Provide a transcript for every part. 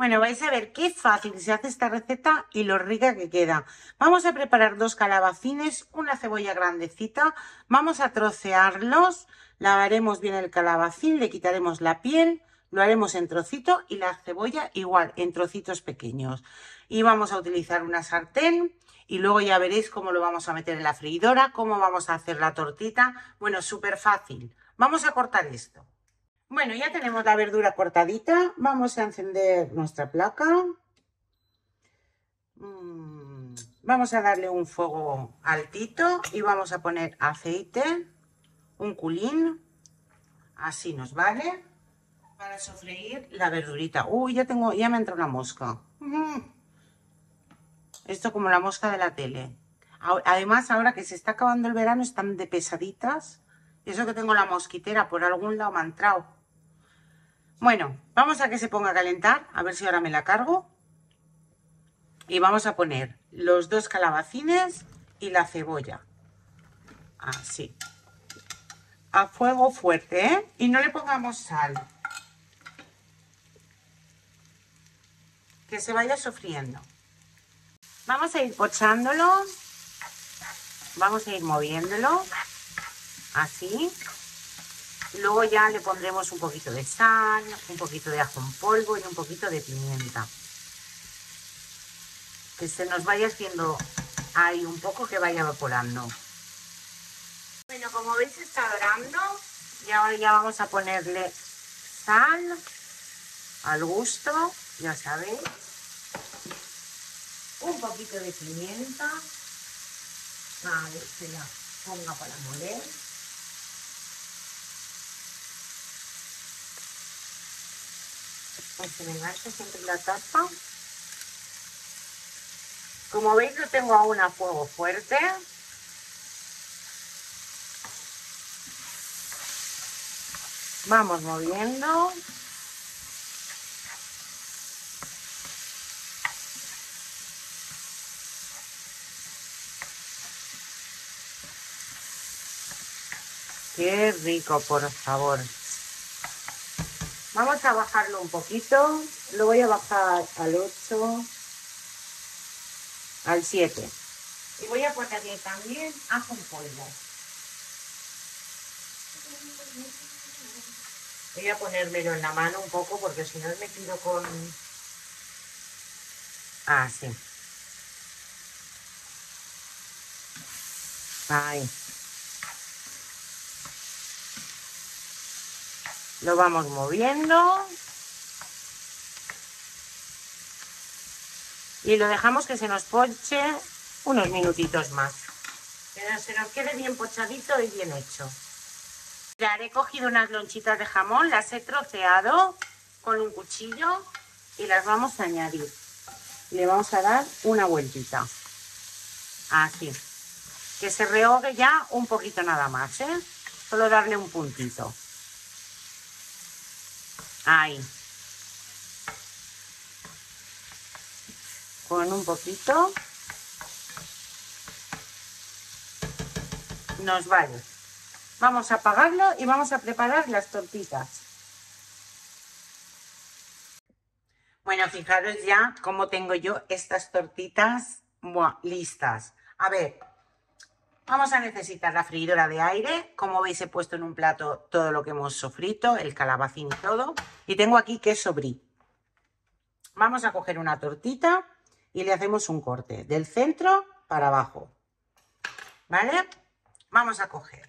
Bueno, vais a ver qué fácil se hace esta receta y lo rica que queda. Vamos a preparar dos calabacines, una cebolla grandecita. Vamos a trocearlos, lavaremos bien el calabacín, le quitaremos la piel, lo haremos en trocito y la cebolla igual, en trocitos pequeños. Y vamos a utilizar una sartén y luego ya veréis cómo lo vamos a meter en la freidora, cómo vamos a hacer la tortita. Bueno, súper fácil. Vamos a cortar esto. Bueno, ya tenemos la verdura cortadita. Vamos a encender nuestra placa. Mm, vamos a darle un fuego altito y vamos a poner aceite, un culín, así nos vale, para sofreír la verdurita. Uy, ya tengo, ya me entra una mosca. Esto como la mosca de la tele. Además, ahora que se está acabando el verano, están de pesaditas. Eso que tengo la mosquitera por algún lado me ha entrado. Bueno, vamos a que se ponga a calentar, a ver si ahora me la cargo. Y vamos a poner los dos calabacines y la cebolla. Así. A fuego fuerte, ¿eh? Y no le pongamos sal. Que se vaya sufriendo. Vamos a ir pochándolo. Vamos a ir moviéndolo. Así. Luego ya le pondremos un poquito de sal, un poquito de ajo en polvo y un poquito de pimienta. Que se nos vaya haciendo ahí un poco que vaya evaporando. Bueno, como veis está dorando y ahora ya vamos a ponerle sal al gusto, ya sabéis. Un poquito de pimienta. A ver, se la ponga para moler. Se me engancha siempre la tapa. Como veis lo tengo aún a fuego fuerte. Vamos moviendo. Qué rico, por favor. Vamos a bajarlo un poquito. Lo voy a bajar al 8, al 7. Y voy a ponerle también ajo en polvo. Voy a ponérmelo en la mano un poco porque si no me tiro con... Ah, sí. Ahí. Lo vamos moviendo. Y lo dejamos que se nos poche unos minutitos más. Que se nos quede bien pochadito y bien hecho. Ya he cogido unas lonchitas de jamón, las he troceado con un cuchillo y las vamos a añadir. Le vamos a dar una vueltita. Así. Que se rehogue ya un poquito nada más, ¿eh? Solo darle un puntito. Ahí. Con un poquito. Nos vale. Vamos a apagarlo y vamos a preparar las tortitas. Bueno, fijaros ya cómo tengo yo estas tortitas listas. A ver, Vamos a necesitar la freidora de aire. Como veis he puesto en un plato todo lo que hemos sofrito, el calabacín y todo. Y tengo aquí queso brie. Vamos a coger una tortita y le hacemos un corte del centro para abajo. ¿Vale? Vamos a coger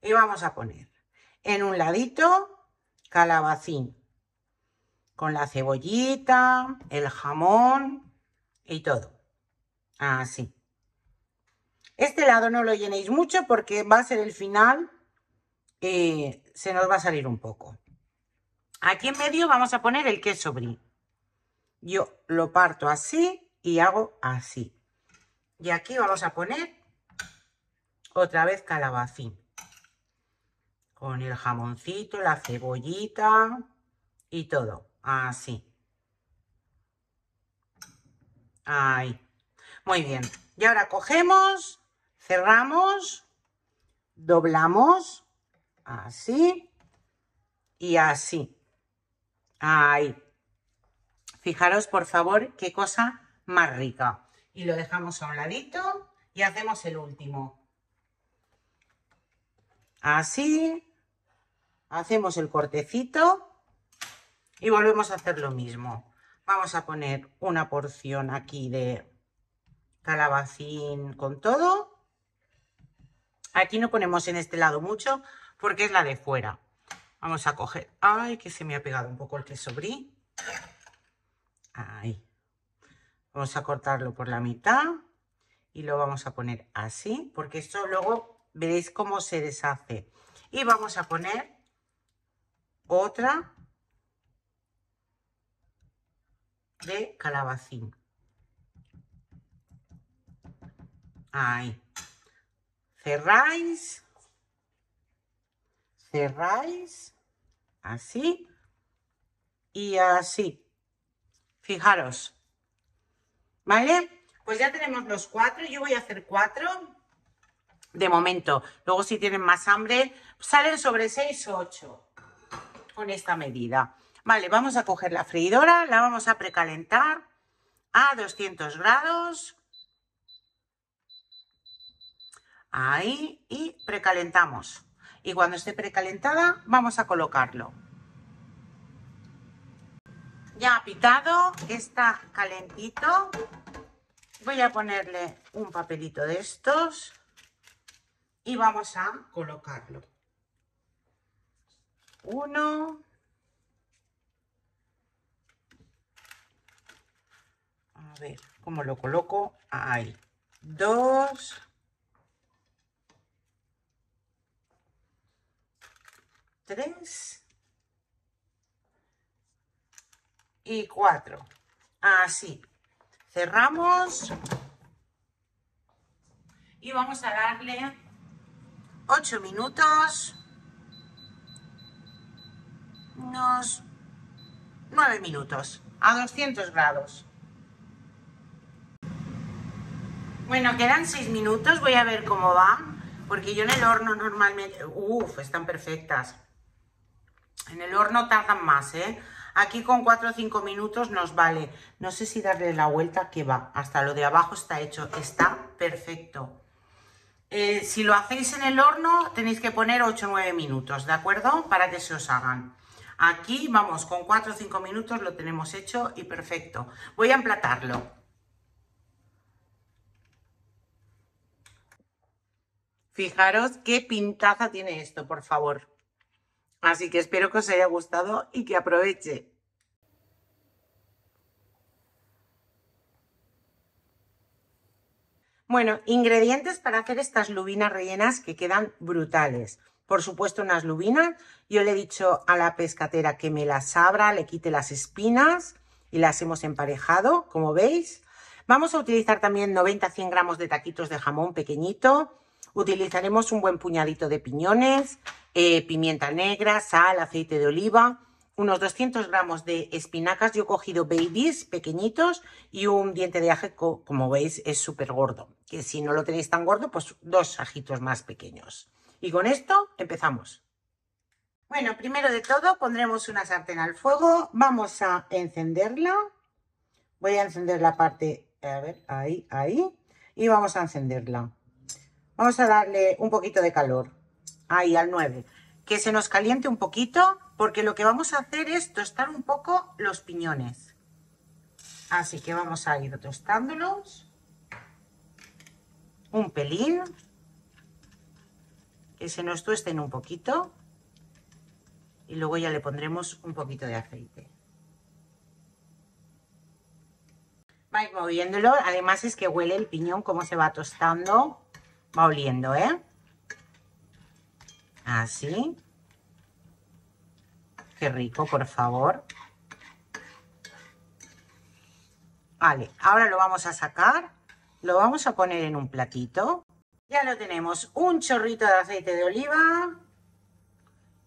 y vamos a poner en un ladito calabacín con la cebollita, el jamón y todo. Así. Este lado no lo llenéis mucho porque va a ser el final. Eh, se nos va a salir un poco. Aquí en medio vamos a poner el queso brie. Yo lo parto así y hago así. Y aquí vamos a poner otra vez calabacín. Con el jamoncito, la cebollita y todo. Así. Ahí. Muy bien. Y ahora cogemos cerramos, doblamos, así y así. Ahí. Fijaros, por favor, qué cosa más rica. Y lo dejamos a un ladito y hacemos el último. Así. Hacemos el cortecito y volvemos a hacer lo mismo. Vamos a poner una porción aquí de calabacín con todo. Aquí no ponemos en este lado mucho porque es la de fuera. Vamos a coger... ¡Ay, que se me ha pegado un poco el queso brie! Ahí. Vamos a cortarlo por la mitad y lo vamos a poner así, porque esto luego veréis cómo se deshace. Y vamos a poner otra de calabacín. Ahí. Cerráis. Cerráis. Así. Y así. Fijaros. ¿Vale? Pues ya tenemos los cuatro. Yo voy a hacer cuatro de momento. Luego si tienen más hambre, salen sobre seis o ocho con esta medida. Vale, vamos a coger la freidora, la vamos a precalentar a 200 grados. Ahí, y precalentamos. Y cuando esté precalentada, vamos a colocarlo. Ya pitado, está calentito. Voy a ponerle un papelito de estos y vamos a colocarlo. Uno. A ver, ¿cómo lo coloco? Ahí. Dos. Tres. Y cuatro. Así. Cerramos. Y vamos a darle 8 minutos. Unos 9 minutos. A 200 grados. Bueno, quedan 6 minutos. Voy a ver cómo va. Porque yo en el horno normalmente... Uf, están perfectas. En el horno tardan más, ¿eh? Aquí con 4 o 5 minutos nos vale. No sé si darle la vuelta que va. Hasta lo de abajo está hecho. Está perfecto. Eh, si lo hacéis en el horno tenéis que poner 8 o 9 minutos, ¿de acuerdo? Para que se os hagan. Aquí, vamos, con 4 o 5 minutos lo tenemos hecho y perfecto. Voy a emplatarlo. Fijaros qué pintaza tiene esto, por favor. Así que espero que os haya gustado y que aproveche. Bueno, ingredientes para hacer estas lubinas rellenas que quedan brutales. Por supuesto, unas lubinas. Yo le he dicho a la pescatera que me las abra, le quite las espinas y las hemos emparejado, como veis. Vamos a utilizar también 90-100 gramos de taquitos de jamón pequeñito. Utilizaremos un buen puñadito de piñones, eh, pimienta negra, sal, aceite de oliva, unos 200 gramos de espinacas. Yo he cogido babies pequeñitos y un diente de ajo, como veis, es súper gordo. Que si no lo tenéis tan gordo, pues dos ajitos más pequeños. Y con esto empezamos. Bueno, primero de todo pondremos una sartén al fuego. Vamos a encenderla. Voy a encender la parte, a ver, ahí, ahí. Y vamos a encenderla. Vamos a darle un poquito de calor. Ahí, al 9. Que se nos caliente un poquito, porque lo que vamos a hacer es tostar un poco los piñones. Así que vamos a ir tostándolos. Un pelín. Que se nos tuesten un poquito. Y luego ya le pondremos un poquito de aceite. Vais moviéndolo. Además es que huele el piñón como se va tostando. Va oliendo, ¿eh? Así. Qué rico, por favor. Vale, ahora lo vamos a sacar. Lo vamos a poner en un platito. Ya lo tenemos. Un chorrito de aceite de oliva.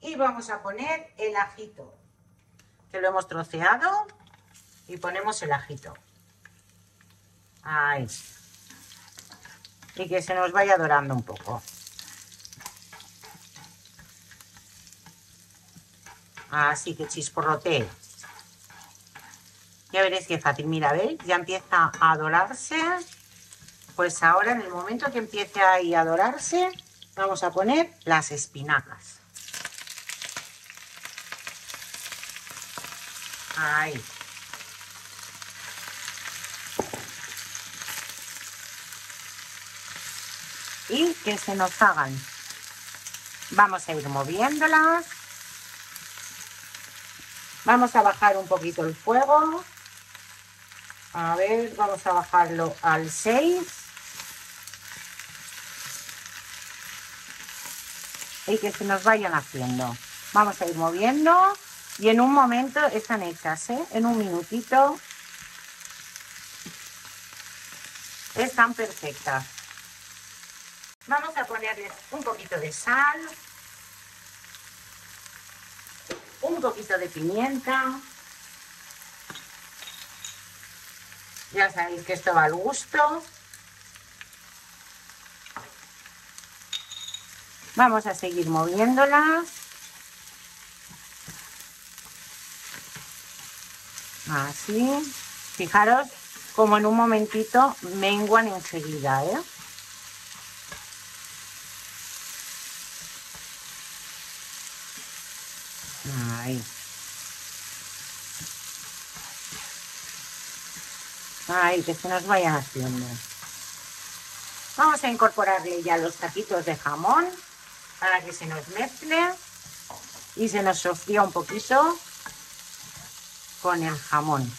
Y vamos a poner el ajito. Que lo hemos troceado. Y ponemos el ajito. Ahí y que se nos vaya dorando un poco. Así que chisporrotee. Ya veréis qué fácil. Mira, ¿veis? Ya empieza a dorarse. Pues ahora, en el momento que empiece ahí a dorarse, vamos a poner las espinacas. Ahí. Y que se nos hagan. Vamos a ir moviéndolas. Vamos a bajar un poquito el fuego. A ver, vamos a bajarlo al 6. Y que se nos vayan haciendo. Vamos a ir moviendo. Y en un momento están hechas, ¿eh? En un minutito. Están perfectas. Vamos a ponerles un poquito de sal. Un poquito de pimienta. Ya sabéis que esto va al gusto. Vamos a seguir moviéndolas. Así. Fijaros como en un momentito menguan enseguida, ¿eh? Ay, que se nos vayan haciendo. Vamos a incorporarle ya los taquitos de jamón para que se nos mezcle y se nos sofría un poquito con el jamón.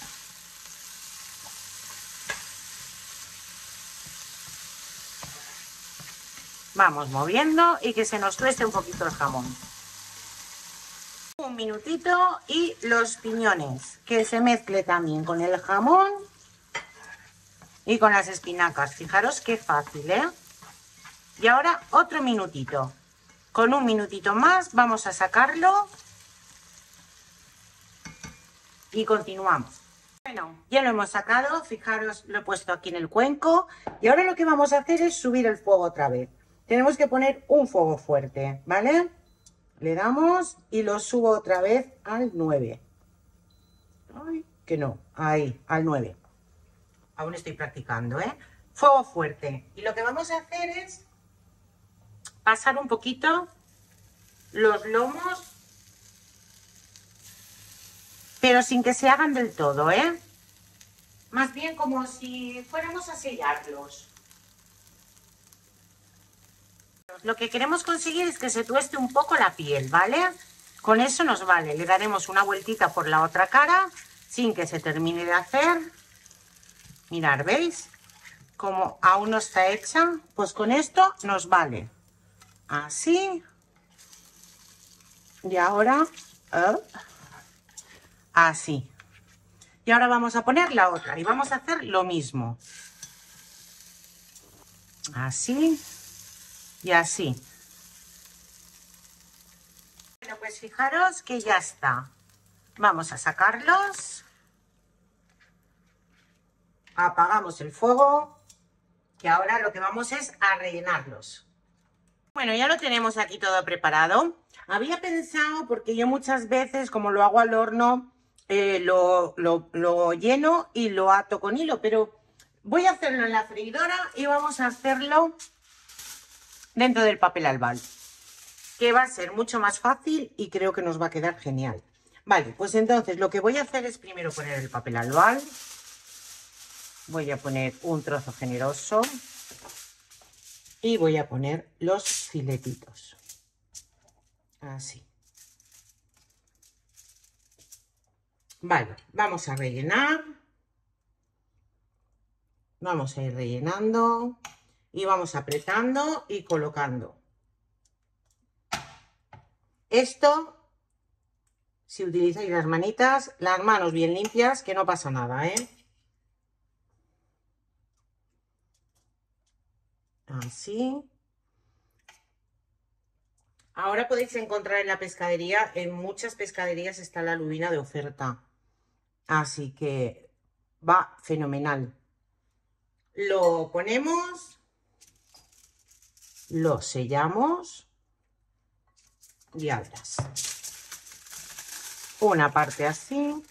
Vamos moviendo y que se nos tueste un poquito el jamón. Un minutito y los piñones, que se mezcle también con el jamón y con las espinacas. Fijaros qué fácil, ¿eh? Y ahora otro minutito. Con un minutito más vamos a sacarlo y continuamos. Bueno, ya lo hemos sacado, fijaros, lo he puesto aquí en el cuenco y ahora lo que vamos a hacer es subir el fuego otra vez. Tenemos que poner un fuego fuerte, ¿vale? Le damos y lo subo otra vez al 9. Ay, que no, ahí, al 9 aún estoy practicando, ¿eh? Fuego fuerte. Y lo que vamos a hacer es pasar un poquito los lomos, pero sin que se hagan del todo, ¿eh? Más bien como si fuéramos a sellarlos. Lo que queremos conseguir es que se tueste un poco la piel, ¿vale? Con eso nos vale. Le daremos una vueltita por la otra cara sin que se termine de hacer. Mirar, ¿veis? Como aún no está hecha, pues con esto nos vale. Así. Y ahora, así. Y ahora vamos a poner la otra y vamos a hacer lo mismo. Así y así. Bueno, pues fijaros que ya está. Vamos a sacarlos apagamos el fuego y ahora lo que vamos es a rellenarlos. Bueno, ya lo tenemos aquí todo preparado. Había pensado, porque yo muchas veces, como lo hago al horno, eh, lo, lo, lleno y lo ato con hilo, pero voy a hacerlo en la freidora y vamos a hacerlo dentro del papel albal, que va a ser mucho más fácil y creo que nos va a quedar genial. Vale, pues entonces lo que voy a hacer es primero poner el papel albal, voy a poner un trozo generoso y voy a poner los filetitos. Así. Vale vamos a rellenar. Vamos a ir rellenando y vamos apretando y colocando esto si utilizáis las manitas las manos bien limpias que no pasa nada ¿eh? Así. Ahora podéis encontrar en la pescadería, en muchas pescaderías está la lubina de oferta. Así que va fenomenal. Lo ponemos, lo sellamos y abras. Una parte así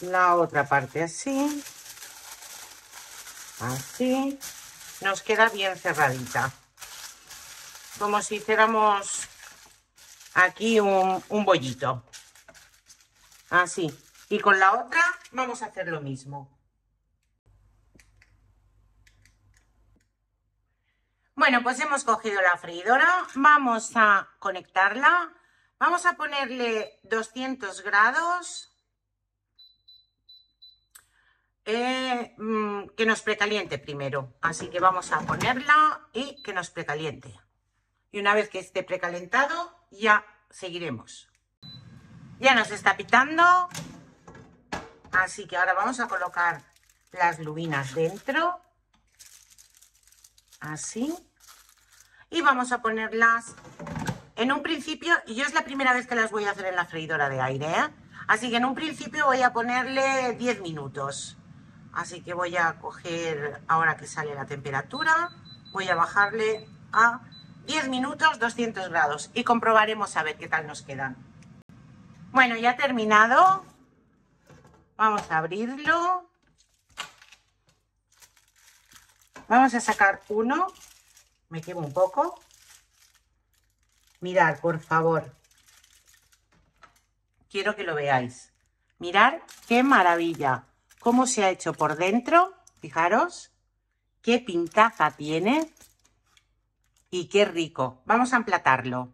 la otra parte así. Así. Nos queda bien cerradita. Como si hiciéramos aquí un, un bollito. Así. Y con la otra vamos a hacer lo mismo. Bueno, pues hemos cogido la freidora, vamos a conectarla, vamos a ponerle 200 grados, eh, mm, que nos precaliente primero, así que vamos a ponerla y que nos precaliente. Y una vez que esté precalentado, ya seguiremos. Ya nos está pitando, así que ahora vamos a colocar las lubinas dentro, así y vamos a ponerlas en un principio, y yo es la primera vez que las voy a hacer en la freidora de aire, ¿eh? así que en un principio voy a ponerle 10 minutos. Así que voy a coger, ahora que sale la temperatura, voy a bajarle a 10 minutos 200 grados y comprobaremos a ver qué tal nos quedan. Bueno, ya terminado. Vamos a abrirlo. Vamos a sacar uno me quemo un poco. Mirad, por favor. Quiero que lo veáis. Mirad qué maravilla. Cómo se ha hecho por dentro. Fijaros. Qué pintaza tiene. Y qué rico. Vamos a emplatarlo.